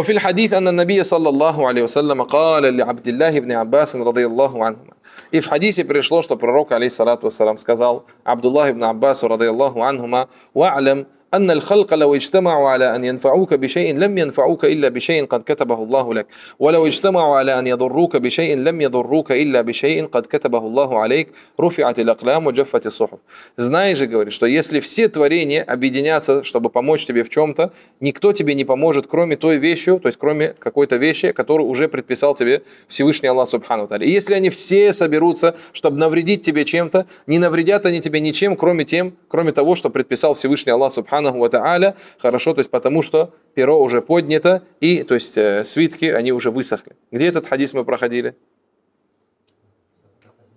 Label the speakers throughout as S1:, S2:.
S1: وفي الحديث أن النبي صلى الله عليه وسلم قال لعبد الله بن عباس رضي الله عنهما И в хадисе пришло, что пророк, алейхиссалату вассалам, сказал Абдуллах ибн Аббасу, радиаллаху анхума, «Ва'лям أن الخلق لو اجتمعوا على أن ينفعوك بشيء لم ينفعوك إلا بشيء قد كتبه الله لك ولو اجتمعوا على أن يضروك بشيء لم يضروك إلا بشيء قد كتبه الله عليك رفعت الأقلام وجفت الصحف Знаешь же, говорит, что если все творения объединятся, чтобы помочь тебе в чем-то, никто тебе не поможет, кроме той вещи, то есть кроме какой-то вещи, которую уже предписал тебе Всевышний Аллах Субхану И если они все соберутся, чтобы навредить тебе чем-то, не навредят они тебе ничем, кроме тем, кроме того, что предписал Всевышний Аллах Субхану субханаху ва та'аля, хорошо, то есть потому что перо уже поднято, и то есть э, свитки, они уже высохли. Где этот хадис мы проходили?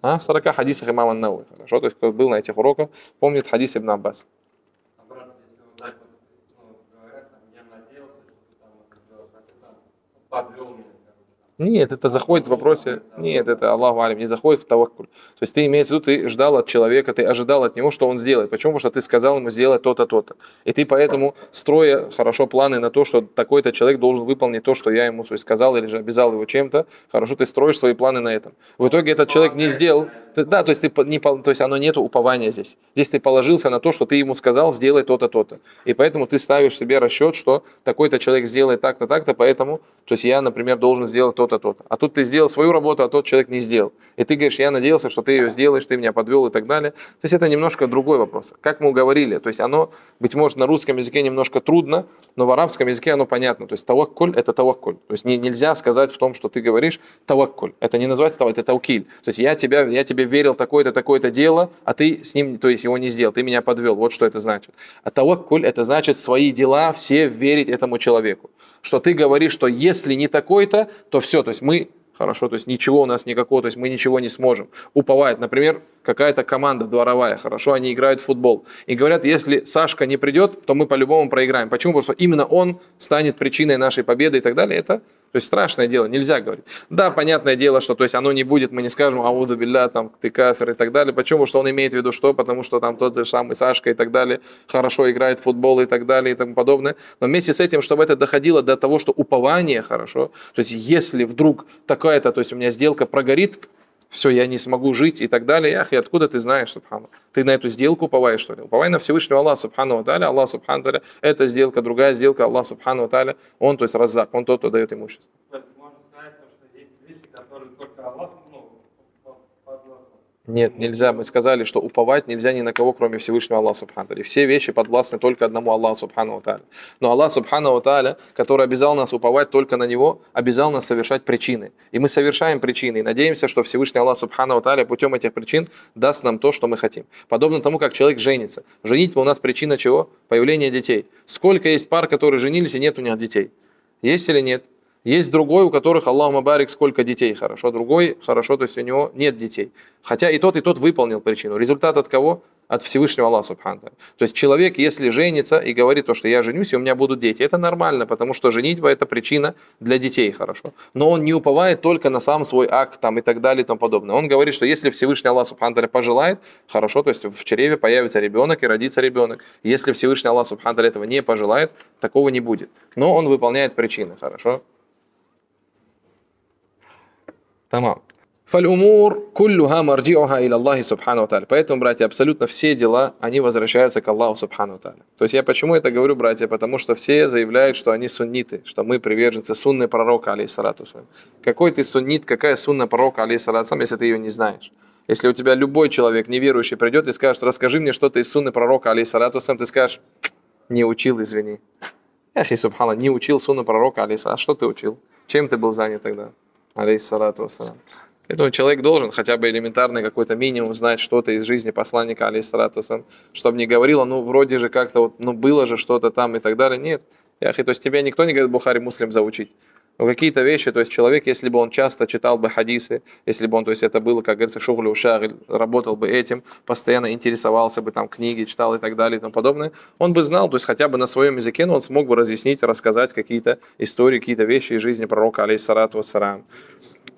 S1: А, в 40 хадисах имама Науи. Хорошо, то есть кто был на этих уроках, помнит хадис Ибн Аббас. Подвел меня. Нет, это заходит в вопросе, нет, это Аллаху Алим, не заходит в таваккуль. То есть ты имеешь в виду, ты ждал от человека, ты ожидал от него, что он сделает. Почему? Потому что ты сказал ему сделать то-то, то-то. И ты поэтому, строя хорошо планы на то, что такой-то человек должен выполнить то, что я ему есть, сказал или же обязал его чем-то, хорошо, ты строишь свои планы на этом. В итоге этот человек не сделал, ты, да, то есть, ты не, то есть оно нету упования здесь. Здесь ты положился на то, что ты ему сказал, сделай то-то, то-то. И поэтому ты ставишь себе расчет, что такой-то человек сделает так-то, так-то, поэтому, то есть я, например, должен сделать то то-то, то-то. А тут ты сделал свою работу, а тот человек не сделал. И ты говоришь, я надеялся, что ты ее сделаешь, ты меня подвел и так далее. То есть это немножко другой вопрос. Как мы говорили, то есть оно, быть может, на русском языке немножко трудно, но в арабском языке оно понятно. То есть таваккуль – это таваккуль. То есть не, нельзя сказать в том, что ты говоришь таваккуль. Это не называется таваккуль, это таукиль. То есть я, тебя, я тебе верил такое-то, такое-то дело, а ты с ним, то есть его не сделал, ты меня подвел. Вот что это значит. А таваккуль – это значит свои дела все верить этому человеку что ты говоришь, что если не такой-то, то все, то есть мы хорошо, то есть ничего у нас никакого, то есть мы ничего не сможем. Уповает, например, какая-то команда дворовая, хорошо, они играют в футбол. И говорят, если Сашка не придет, то мы по-любому проиграем. Почему? Потому что именно он станет причиной нашей победы и так далее. Это то есть страшное дело, нельзя говорить. Да, понятное дело, что то есть оно не будет, мы не скажем аузу билля, там, ты кафир и так далее. Почему? Что он имеет в виду что? Потому что там тот же самый Сашка и так далее хорошо играет в футбол и так далее и тому подобное. Но вместе с этим, чтобы это доходило до того, что упование хорошо, то есть если вдруг такая-то, то есть у меня сделка прогорит, все, я не смогу жить и так далее. Ах, и откуда ты знаешь, субхану? Ты на эту сделку уповаешь, что ли? Уповай на Всевышнего Аллаха, субхану таля, Аллах, субхану таля, эта сделка, другая сделка, Аллах, субхану таля, он, то есть раззак, он тот, кто дает имущество. Можно сказать, что есть вещи, которые только Аллах нет, нельзя. Мы сказали, что уповать нельзя ни на кого, кроме Всевышнего Аллаха Субхану Все вещи подвластны только одному Аллаху Субхану Тааля. Но Аллах Субхану Тааля, который обязал нас уповать только на Него, обязал нас совершать причины. И мы совершаем причины. И надеемся, что Всевышний Аллах Субхану Тааля путем этих причин даст нам то, что мы хотим. Подобно тому, как человек женится. Женить у нас причина чего? Появление детей. Сколько есть пар, которые женились и нет у них детей? Есть или нет? Есть другой, у которых Аллах Мабарик сколько детей хорошо, другой хорошо, то есть у него нет детей. Хотя и тот, и тот выполнил причину. Результат от кого? От Всевышнего Аллаха Субхану. То есть человек, если женится и говорит то, что я женюсь, и у меня будут дети, это нормально, потому что женитьба это причина для детей, хорошо. Но он не уповает только на сам свой акт там, и так далее и тому подобное. Он говорит, что если Всевышний Аллах Субхану пожелает, хорошо, то есть в чреве появится ребенок и родится ребенок. Если Всевышний Аллах Субхану этого не пожелает, такого не будет. Но он выполняет причины, хорошо. Тамам. Фаль-умур куллюха марджиуха иля Аллахи субхану та'аля. Поэтому, братья, абсолютно все дела, они возвращаются к Аллаху субхану та'аля. То есть я почему это говорю, братья? Потому что все заявляют, что они сунниты, что мы приверженцы сунны пророка, алейхиссалату Какой ты суннит, какая сунна пророка, алейхиссалату если ты ее не знаешь? Если у тебя любой человек неверующий придет и скажет, расскажи мне что-то из сунны пророка, алейхиссалату ты скажешь, не учил, извини. Я субхана, не учил сунну пророка, алейхиссалату. А что ты учил? Чем ты был занят тогда? Алейхиссалату вассалам. Поэтому человек должен хотя бы элементарный какой-то минимум знать что-то из жизни посланника, алейхиссалату вассалам, чтобы не говорило, ну, вроде же как-то вот, ну, было же что-то там и так далее. Нет. То есть тебя никто не говорит Бухари Муслим заучить Но какие-то вещи, то есть человек, если бы он часто читал бы хадисы, если бы он, то есть это было, как говорится, шугли ушагиль, работал бы этим, постоянно интересовался бы там книги, читал и так далее и тому подобное, он бы знал, то есть хотя бы на своем языке, но он смог бы разъяснить, рассказать какие-то истории, какие-то вещи из жизни пророка, алейхиссалату вассалам.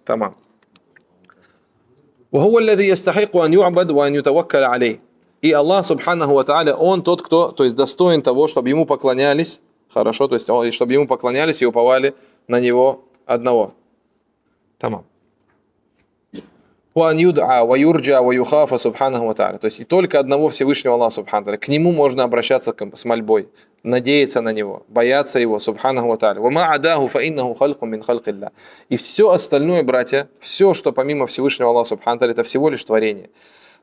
S1: Тамам. وهو الذي يستحق أن يعبد وأن يتوكل عليه. И Аллах, субханаху ва та'аля, Он тот, кто, то есть достоин того, чтобы Ему поклонялись, хорошо, то есть он, чтобы ему поклонялись и уповали на него одного. Тамам. Уан юд'a ва юрджа ва юхафа субханаху То есть и только одного Всевышнего Аллаха субхану К нему можно обращаться с мольбой, надеяться на него, бояться его субханаху ва. Ва адаху фа иннаху халкум мин халкилля. И все остальное, братья, все, что помимо Всевышнего Аллаха субхану это всего лишь творение.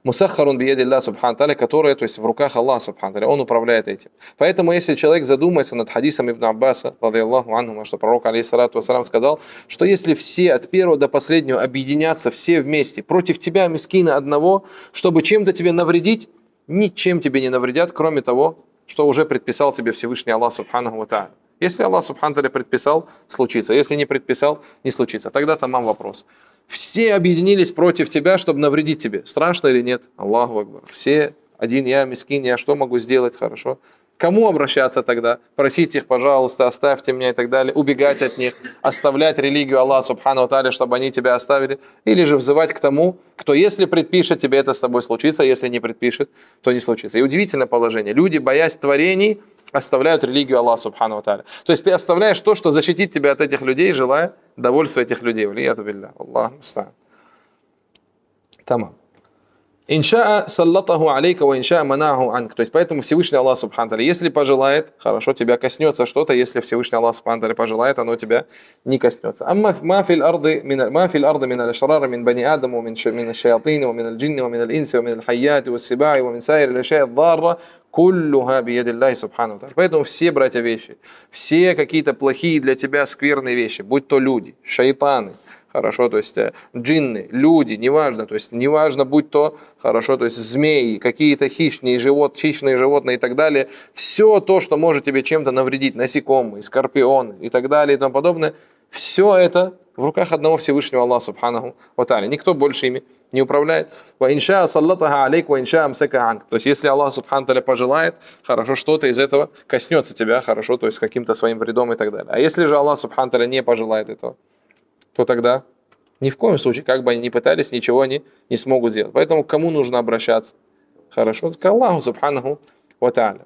S1: Мусахарун биедилля субхан таля, которая, то есть в руках Аллаха субхан таля, он управляет этим. Поэтому, если человек задумается над хадисом Ибн Аббаса, радиаллаху анху, что пророк, алейхиссалату вассалам, сказал, что если все от первого до последнего объединятся все вместе против тебя, мискина, одного, чтобы чем-то тебе навредить, ничем тебе не навредят, кроме того, что уже предписал тебе Всевышний Аллах Субханаху Ва Если Аллах Субхану предписал, случится. Если не предписал, не случится. Тогда там вам вопрос. Все объединились против тебя, чтобы навредить тебе. Страшно или нет? Аллаху Акбар. Все, один я, мискин, я что могу сделать хорошо? Кому обращаться тогда? Просить их, пожалуйста, оставьте меня и так далее, убегать от них, оставлять религию Аллаха Субхану Таля, чтобы они тебя оставили, или же взывать к тому, кто, если предпишет, тебе это с тобой случится, если не предпишет, то не случится. И удивительное положение. Люди, боясь творений, оставляют религию Аллаха Субхану Тааля. То есть ты оставляешь то, что защитит тебя от этих людей, желая довольства этих людей. Аллах Тамам. Иншаа саллатаху алейка ва иншаа манаху анк. То есть поэтому Всевышний Аллах Субхану если пожелает, хорошо, тебя коснется что-то, если Всевышний Аллах Субхану пожелает, оно тебя не коснется. Амма мафил арды мин мафил арды мин аль-шарара мин бани адаму мин мин аль-шаятин мин аль-джинни мин аль-инси мин аль-хайяти ва сибаи мин сайр аль-шай ад-дарра Куллюха биядилляхи субхану Поэтому все, братья, вещи, все какие-то плохие для тебя скверные вещи, будь то люди, шайтаны, хорошо, то есть э, джинны, люди, неважно, то есть неважно, будь то, хорошо, то есть змеи, какие-то хищные, живот, хищные животные и так далее, все то, что может тебе чем-то навредить, насекомые, скорпионы и так далее и тому подобное, все это в руках одного Всевышнего Аллаха Субханаху Ваталя. Никто больше ими не управляет. Ва инша саллатаха алейк, ва инша амсака анк. То есть, если Аллах Субхану пожелает, хорошо, что-то из этого коснется тебя, хорошо, то есть каким-то своим вредом и так далее. А если же Аллах Субхану не пожелает этого, то тогда ни в коем случае, как бы они ни пытались, ничего они не смогут сделать. Поэтому кому нужно обращаться? Хорошо, к Аллаху Субханаху Ваталя.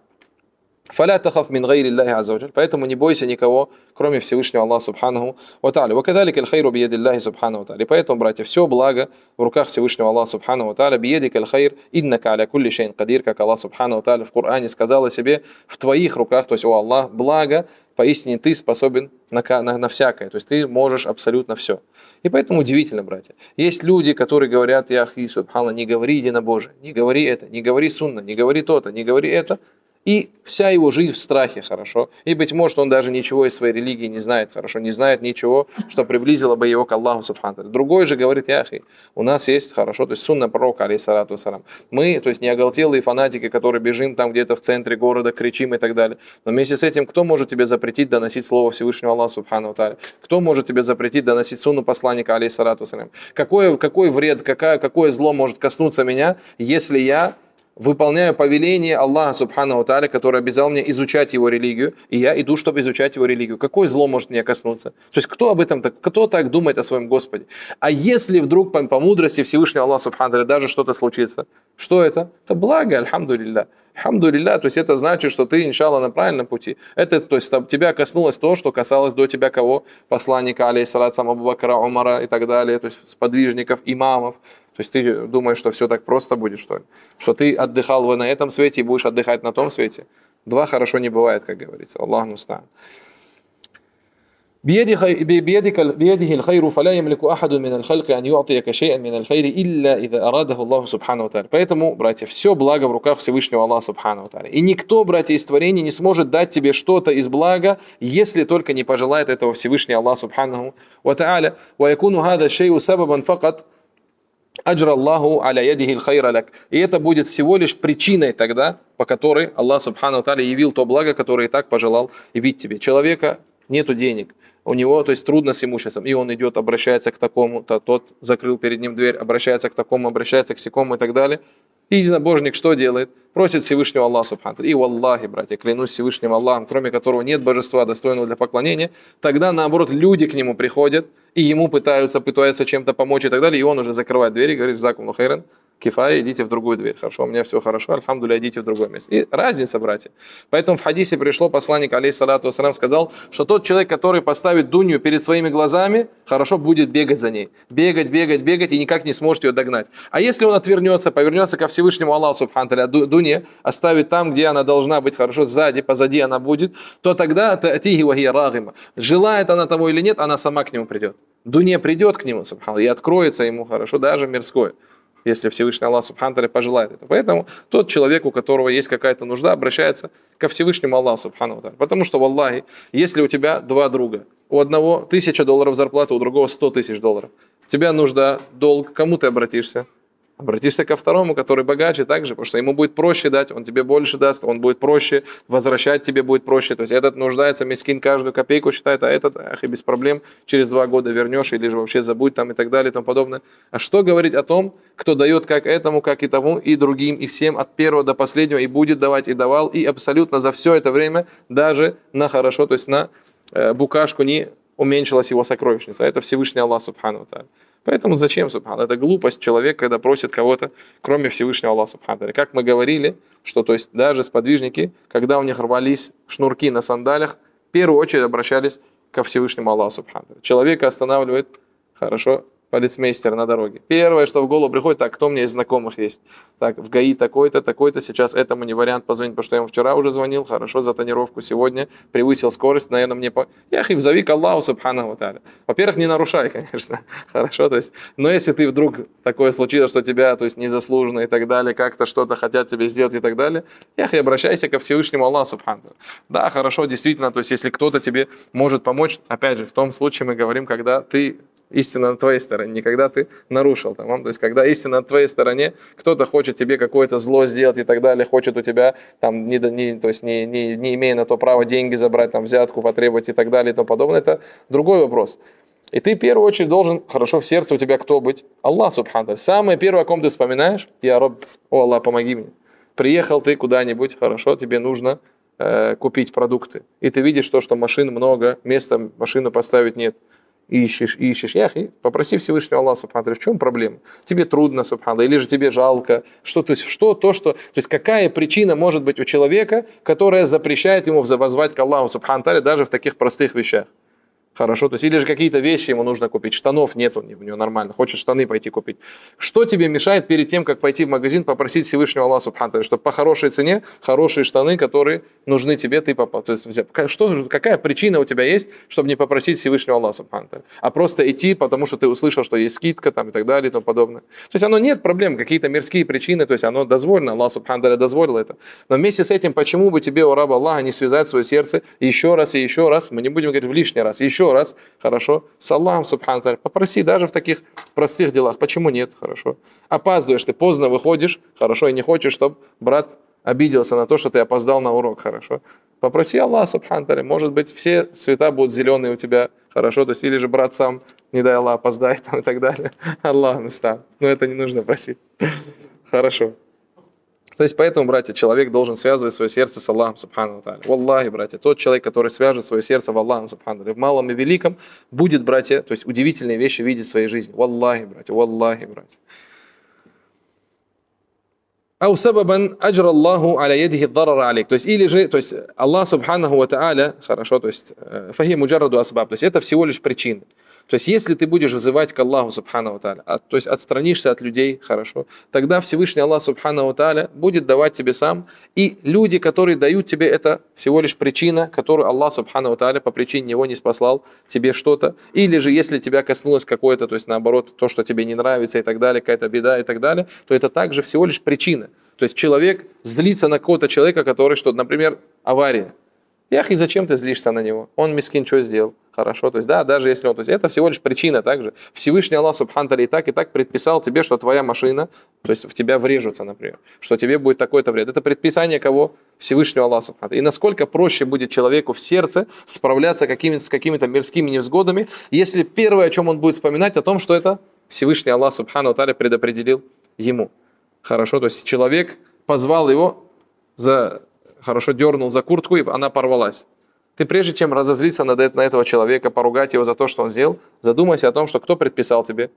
S1: Фаля тахав мин гайри Аллахи аззаваджаль. Поэтому не бойся никого, кроме Всевышнего Аллаха Субханаху Ва Тааля. Ва кадалик аль хайру биеди Аллахи Субханаху Ва Поэтому, братья, все благо в руках Всевышнего Аллаха Субханаху Тааля. Биедик аль хайр иннака аля кулли шейн кадир, как Аллах Субханаху Тааля в Коране сказал о себе, в твоих руках, то есть, о Аллах, благо, поистине ты способен на, на, на всякое. То есть ты можешь абсолютно все. И поэтому удивительно, братья. Есть люди, которые говорят, я субхана, не говори единобожие, не говори это, не говори сунна, не говори то-то, не говори это и вся его жизнь в страхе, хорошо. И, быть может, он даже ничего из своей религии не знает, хорошо, не знает ничего, что приблизило бы его к Аллаху Субхану. Другой же говорит, яхи, у нас есть, хорошо, то есть сунна пророка, алейсалату салам. Мы, то есть не оголтелые фанатики, которые бежим там где-то в центре города, кричим и так далее. Но вместе с этим, кто может тебе запретить доносить слово Всевышнего Аллаха Субхану Таля? Кто может тебе запретить доносить сунну посланника, алейсалату салам? Какой, какой вред, какая, какое зло может коснуться меня, если я выполняю повеление Аллаха Субхану Тааля, который обязал мне изучать его религию, и я иду, чтобы изучать его религию. Какое зло может меня коснуться? То есть кто об этом так, кто так думает о своем Господе? А если вдруг по, по мудрости Всевышнего Аллаха Субхану Тааля даже что-то случится, что это? Это благо, альхамдулилля. Альхамдулилля, то есть это значит, что ты, иншалла, на правильном пути. Это, то есть тебя коснулось то, что касалось до тебя кого? Посланника, алейхиссалат, Абу Бакра, Умара и так далее, то есть сподвижников, имамов, то есть ты думаешь, что все так просто будет, что ли? Что ты отдыхал на этом свете и будешь отдыхать на том свете? Два хорошо не бывает, как говорится. Аллах мустан. بيده الخير فلا يملك أحد من الخلق أن يعطيك شيئا من الخير إلا إذا أراده الله سبحانه وتعالى. Поэтому, братья, все благо в руках Всевышнего Аллаха Субхану Ваталя. И никто, братья, из творений не сможет дать тебе что-то из блага, если только не пожелает этого Всевышний Аллах Субхану Ваталя. ويكون هذا الشيء سببا فقط Аджра Аллаху аля ядихи хайралак. И это будет всего лишь причиной тогда, по которой Аллах Субхану Таля явил то благо, которое и так пожелал явить тебе. Человека нету денег, у него, то есть трудно с имуществом, и он идет, обращается к такому, то тот закрыл перед ним дверь, обращается к такому, обращается к сякому и так далее. И единобожник что делает? Просит Всевышнего Аллаха Субхану. И Аллахи, братья, клянусь Всевышним Аллахом, кроме которого нет божества, достойного для поклонения, тогда, наоборот, люди к нему приходят, и ему пытаются, пытаются чем-то помочь и так далее, и он уже закрывает двери и говорит, Закум Хайрен, кифая, идите в другую дверь. Хорошо, у меня все хорошо, альхамдуля, идите в другое место. И разница, братья. Поэтому в хадисе пришло посланник, алейхиссалату вассалам, сказал, что тот человек, который поставит дунью перед своими глазами, хорошо будет бегать за ней. Бегать, бегать, бегать, и никак не сможет ее догнать. А если он отвернется, повернется ко Всевышнему Аллаху, субханталя, дунье, оставит там, где она должна быть, хорошо, сзади, позади она будет, то тогда тиги вахия. Желает она того или нет, она сама к нему придет. Дуне придет к нему, и откроется ему хорошо, даже мирское если Всевышний Аллах Субхану пожелает это. Поэтому тот человек, у которого есть какая-то нужда, обращается ко Всевышнему Аллаху Субхану Потому что, в Аллахе, если у тебя два друга, у одного тысяча долларов зарплаты, у другого сто тысяч долларов, тебя нужда, долг, кому ты обратишься? Обратишься ко второму, который богаче также, потому что ему будет проще дать, он тебе больше даст, он будет проще, возвращать тебе будет проще. То есть этот нуждается, мискин каждую копейку считает, а этот, ах, и без проблем, через два года вернешь или же вообще забудь там и так далее и тому подобное. А что говорить о том, кто дает как этому, как и тому, и другим, и всем от первого до последнего, и будет давать, и давал, и абсолютно за все это время даже на хорошо, то есть на э, букашку не уменьшилась его сокровищница. Это Всевышний Аллах Субхану Тааля. Поэтому зачем, субхан? Это глупость человека, когда просит кого-то, кроме Всевышнего Аллаха, субхан. Как мы говорили, что то есть даже сподвижники, когда у них рвались шнурки на сандалях, в первую очередь обращались ко Всевышнему Аллаху, субхан. Человека останавливает, хорошо, полицмейстер на дороге. Первое, что в голову приходит, так, кто мне из знакомых есть? Так, в ГАИ такой-то, такой-то, сейчас этому не вариант позвонить, потому что я ему вчера уже звонил, хорошо, за тонировку сегодня, превысил скорость, наверное, мне... По... Яхи, зови к Аллаху, субхану таля. Во-первых, не нарушай, конечно, хорошо, то есть, но если ты вдруг такое случилось, что тебя, то есть, незаслуженно и так далее, как-то что-то хотят тебе сделать и так далее, яхи, обращайся ко Всевышнему Аллаху, субхану. Да, хорошо, действительно, то есть, если кто-то тебе может помочь, опять же, в том случае мы говорим, когда ты истина на твоей стороне, не когда ты нарушил. Там, то есть, когда истина на твоей стороне, кто-то хочет тебе какое-то зло сделать и так далее, хочет у тебя, там, не, не, то есть, не, не, не имея на то права деньги забрать, там, взятку потребовать и так далее и тому подобное, это другой вопрос. И ты в первую очередь должен, хорошо, в сердце у тебя кто быть? Аллах, субхану. Самое первое, о ком ты вспоминаешь, я роб, о Аллах, помоги мне. Приехал ты куда-нибудь, хорошо, тебе нужно э, купить продукты. И ты видишь то, что машин много, места машину поставить нет ищешь, ищешь, яхи, попроси Всевышнего Аллаха, субхану, в чем проблема? Тебе трудно, субхану, или же тебе жалко, что, то есть, что, то, что, то есть, какая причина может быть у человека, которая запрещает ему возвать к Аллаху, субхану, даже в таких простых вещах? Хорошо, то есть или же какие-то вещи ему нужно купить, штанов нет у него нормально, хочет штаны пойти купить. Что тебе мешает перед тем, как пойти в магазин, попросить Всевышнего Аллаха Субхану, чтобы по хорошей цене, хорошие штаны, которые нужны тебе, ты попал. То есть, что, какая причина у тебя есть, чтобы не попросить Всевышнего Аллаха Субхану, а просто идти, потому что ты услышал, что есть скидка там и так далее и тому подобное. То есть оно нет проблем, какие-то мирские причины, то есть оно дозволено, Аллах Субхану дозволил это. Но вместе с этим, почему бы тебе, у раба Аллаха, не связать свое сердце еще раз и еще раз, мы не будем говорить в лишний раз, еще раз, хорошо, с Аллахом, субхану попроси даже в таких простых делах, почему нет, хорошо. Опаздываешь, ты поздно выходишь, хорошо, и не хочешь, чтобы брат обиделся на то, что ты опоздал на урок, хорошо. Попроси Аллаха, субхану может быть, все цвета будут зеленые у тебя, хорошо, то есть или же брат сам, не дай Аллах, опоздает там и так далее. Аллах, но это не нужно просить. Хорошо. То есть поэтому, братья, человек должен связывать свое сердце с Аллахом, субхану та'аля. Валлахи, братья, тот человек, который свяжет свое сердце в Аллахом, субхану в малом и великом, будет, братья, то есть удивительные вещи видеть в своей жизни. Валлахи, братья, валлахи, братья. Ау сабабан аджра Аллаху аля ядихи дарара алейк. То есть, или же, то есть, Аллах, субханаху ва та'аля, хорошо, то есть, фахи муджарраду асбаб, то есть, это всего лишь причины. То есть, если ты будешь вызывать к Аллаху, Субхану Тааля, то есть отстранишься от людей, хорошо, тогда Всевышний Аллах, Субхану Тааля, будет давать тебе сам. И люди, которые дают тебе, это всего лишь причина, которую Аллах, Субхану Тааля, по причине него не спаслал тебе что-то. Или же, если тебя коснулось какое-то, то есть наоборот, то, что тебе не нравится и так далее, какая-то беда и так далее, то это также всего лишь причина. То есть человек злится на какого-то человека, который что, например, авария. Ях, и зачем ты злишься на него? Он мискин что сделал? Хорошо, то есть да, даже если он, то есть это всего лишь причина также. Всевышний Аллах Субхану и так и так предписал тебе, что твоя машина, то есть в тебя врежутся, например, что тебе будет такой-то вред. Это предписание кого? Всевышнего Аллаха. И насколько проще будет человеку в сердце справляться какими, с какими-то мирскими невзгодами, если первое, о чем он будет вспоминать, о том, что это Всевышний Аллах Субхану Таля предопределил ему. Хорошо, то есть человек позвал его за, хорошо дернул за куртку, и она порвалась. Ты прежде чем разозлиться на этого человека, поругать его за то, что он сделал, задумайся о том, что кто предписал тебе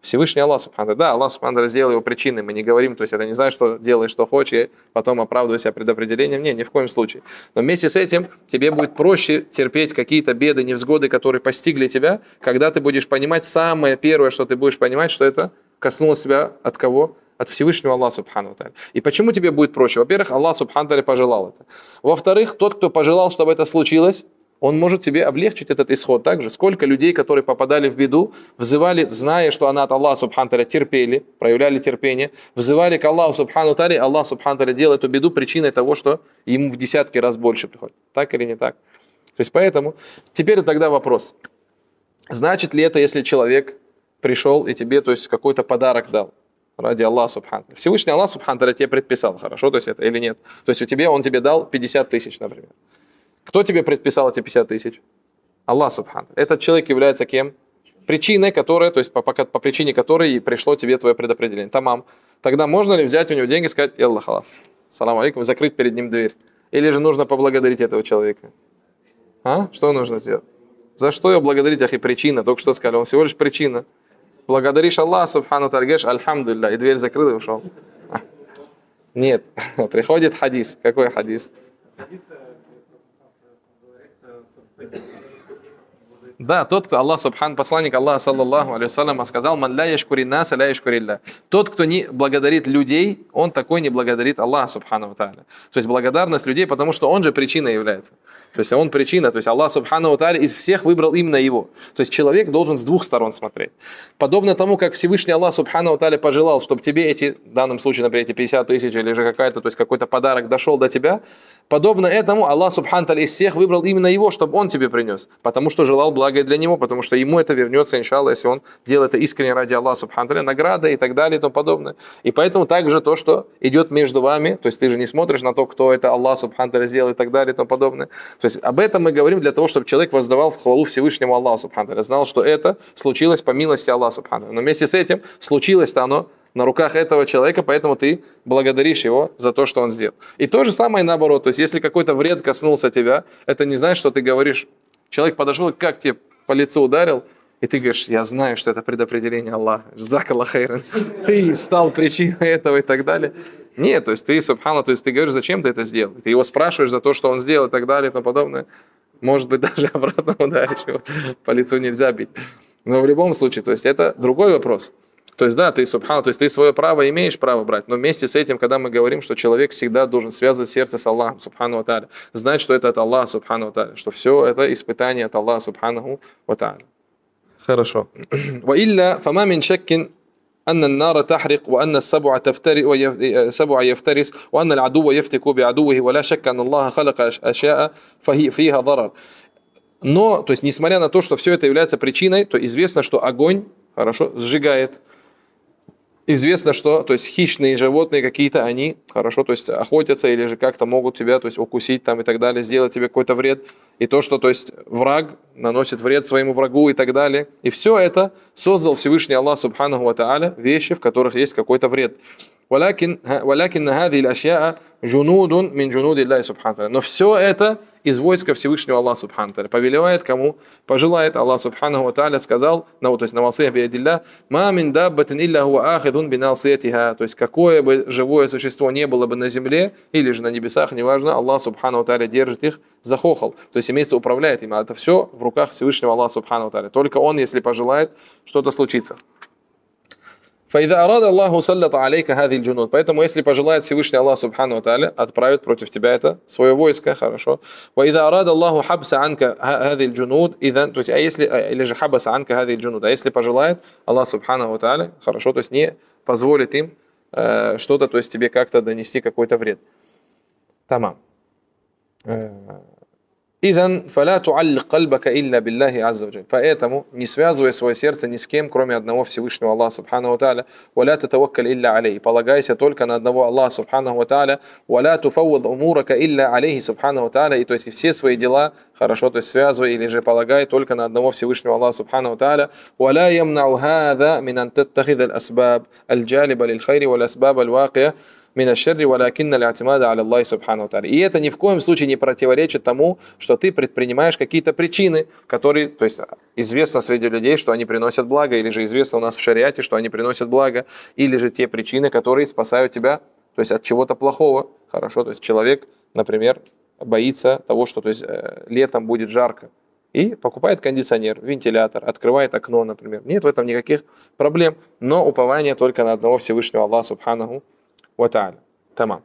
S1: Всевышний Аллах Субхану. Да, Аллах Субхану сделал его причиной, мы не говорим, то есть это не знаю, что делай, что хочешь, и потом оправдывай себя предопределением. Не, ни в коем случае. Но вместе с этим тебе будет проще терпеть какие-то беды, невзгоды, которые постигли тебя, когда ты будешь понимать самое первое, что ты будешь понимать, что это коснулось тебя от кого? От Всевышнего Аллаха Субхану И почему тебе будет проще? Во-первых, Аллах Субхану пожелал это. Во-вторых, тот, кто пожелал, чтобы это случилось, он может тебе облегчить этот исход также. Сколько людей, которые попадали в беду, взывали, зная, что она от Аллаха Субхану терпели, проявляли терпение, взывали к Аллаху Субхану Таля, Аллах Субхану делал эту беду причиной того, что ему в десятки раз больше приходит. Так или не так? То есть поэтому, теперь тогда вопрос. Значит ли это, если человек пришел и тебе, то есть какой-то подарок дал? Ради Аллаха Субхану. Всевышний Аллах Субхану тебе предписал, хорошо, то есть это или нет. То есть у тебя он тебе дал 50 тысяч, например. Кто тебе предписал эти 50 тысяч? Аллах Субхан. Этот человек является кем? Причиной, которая, то есть по, по, по причине которой пришло тебе твое предопределение. Тамам. Тогда можно ли взять у него деньги и сказать, Аллах халаф, салам алейкум, закрыть перед ним дверь? Или же нужно поблагодарить этого человека? А? Что нужно сделать? За что его благодарить, ах и причина? Только что сказали, он всего лишь причина. Благодаришь Аллах, субхану таргеш, альхамдулилля, и дверь закрыта и ушел. Нет, приходит хадис. Какой хадис? Да, тот, кто Аллах Субхан, посланник Аллаха, саллаллаху алейhi сказал, «Ман ля нас, ля яшкурилля». Тот, кто не благодарит людей, он такой не благодарит Аллаха, Субхану Тааля. То есть благодарность людей, потому что он же причина является. То есть он причина, то есть Аллах, Субхану Тааля, из всех выбрал именно его. То есть человек должен с двух сторон смотреть. Подобно тому, как Всевышний Аллах, Субхану Тааля, пожелал, чтобы тебе эти, в данном случае, например, эти 50 тысяч или же какая-то, то есть какой-то подарок дошел до тебя, подобно этому Аллах, Субхану из всех выбрал именно его, чтобы он тебе принес. Потому что желал блага для него, потому что ему это вернется, иншалла, если он делает это искренне ради Аллаха, субхану награда и так далее и тому подобное. И поэтому также то, что идет между вами, то есть ты же не смотришь на то, кто это Аллах, субхану сделал и так далее и тому подобное. То есть об этом мы говорим для того, чтобы человек воздавал в хвалу Всевышнему Аллаху, субхану знал, что это случилось по милости Аллаха, субхану Но вместе с этим случилось-то оно на руках этого человека, поэтому ты благодаришь его за то, что он сделал. И то же самое наоборот, то есть если какой-то вред коснулся тебя, это не значит, что ты говоришь, человек подошел, как тебе по лицу ударил, и ты говоришь, я знаю, что это предопределение Аллаха. Жзак Аллахайран. Ты стал причиной этого и так далее. Нет, то есть ты, субхана, то есть ты говоришь, зачем ты это сделал? Ты его спрашиваешь за то, что он сделал и так далее и тому подобное. Может быть, даже обратно ударишь его. По лицу нельзя бить. Но в любом случае, то есть это другой вопрос. То есть, да, ты, субхану, то есть ты свое право имеешь право брать, но вместе с этим, когда мы говорим, что человек всегда должен связывать сердце с Аллахом, субхану ва знать, что это от Аллаха, субхану ва что все это испытание от Аллаха, субхану ва Хорошо. وإلا فما من شك أن النار تحرق وأن السبع تفتري سبع يفترس وأن العدو يفتك بعدوه ولا شك أن الله خلق أشياء فهي فيها ضرر. Но, то есть, несмотря на то, что все это является причиной, то известно, что огонь, хорошо, сжигает известно, что то есть хищные животные какие-то, они хорошо, то есть охотятся или же как-то могут тебя, то есть укусить там и так далее, сделать тебе какой-то вред. И то, что то есть враг наносит вред своему врагу и так далее. И все это создал Всевышний Аллах Субханаху Ва вещи, в которых есть какой-то вред. ولكن ولكن هذه الأشياء Джунудун мин джунуди Илляхи Субхану Но все это из войска Всевышнего Аллаха Субхану Повелевает кому пожелает. Аллах Субхану Ва сказал, ну то есть на Васия Биадилля, «Ма мин даббатин илля хуа ахидун бинасиятиха». То есть какое бы живое существо не было бы на земле или же на небесах, неважно, Аллах Субхану Ва держит их за хохол. То есть имеется управляет им. А это все в руках Всевышнего Аллаха Субхану Ва Только он, если пожелает, что-то случится. Файда арада Аллаху саллата عليك هذه الجنود. Поэтому, если пожелает Всевышний Аллах Субхану Тааля, отправит против тебя это свое войско, хорошо. Вайда арада Аллаху хабса анка الجنود джунут. То есть, а если, э, или же хабаса анка هذه الجنود, А если пожелает Аллах Субхану Тааля, хорошо, то есть не позволит им э, что-то, то есть тебе как-то донести какой-то вред. Тамам. Э, Идан фаля туаллик кальбака илля биллахи аззавджаль. Поэтому не связывай свое сердце ни с кем, кроме одного Всевышнего Аллаха Субхану Ва Тааля. Валя татаваккаль илля алей. Полагайся только на одного Аллаха Субхану Ва Тааля. Валя туфаввад умурака илля алейхи Субхану Ва Тааля. И то есть все свои дела хорошо, то есть связывай или же полагай только на одного Всевышнего Аллаха Субхану Ва Тааля. Валя ямнау хада мин ан таттахид аль асбаб аль джалиба лил хайри валь асбаб аль вакия минашшерри валякинна лятимада аля Аллахи субхану И это ни в коем случае не противоречит тому, что ты предпринимаешь какие-то причины, которые, то есть известно среди людей, что они приносят благо, или же известно у нас в шариате, что они приносят благо, или же те причины, которые спасают тебя, то есть от чего-то плохого. Хорошо, то есть человек, например, боится того, что то есть, э, летом будет жарко, и покупает кондиционер, вентилятор, открывает окно, например. Нет в этом никаких проблем, но упование только на одного Всевышнего Аллаха Субханаху Ва Та'аля. Тамам.